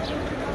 Thanks.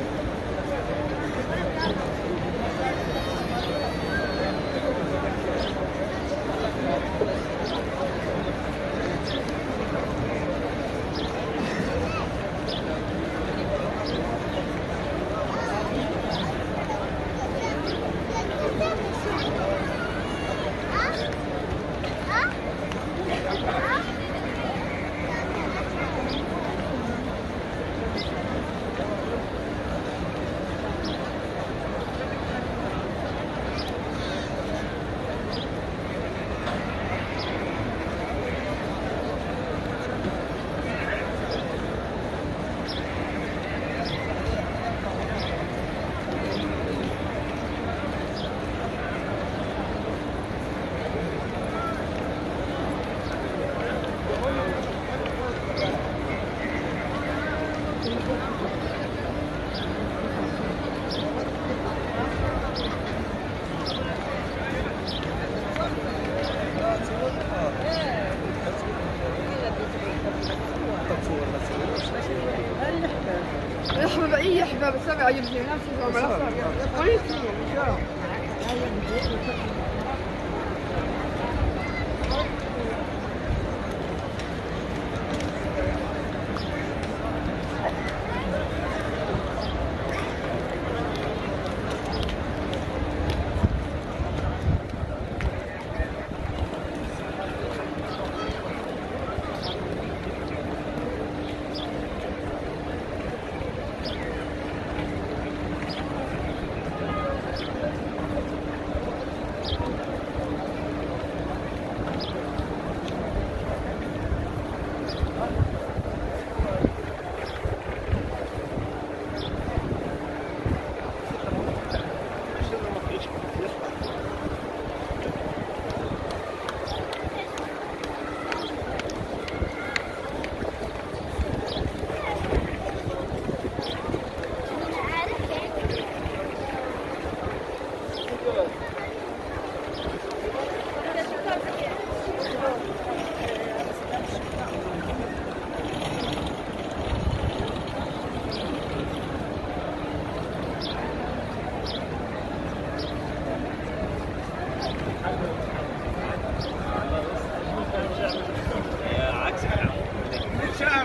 اي احباب سبع يجي نفس كويس doing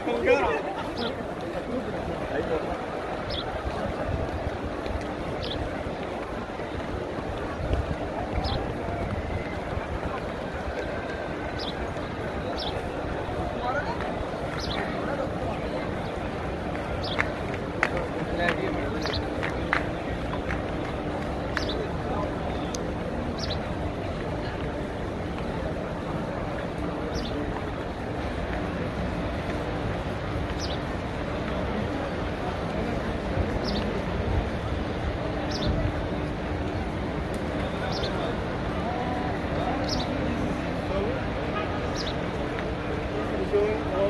all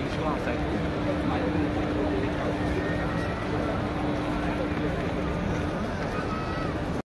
你去浪费。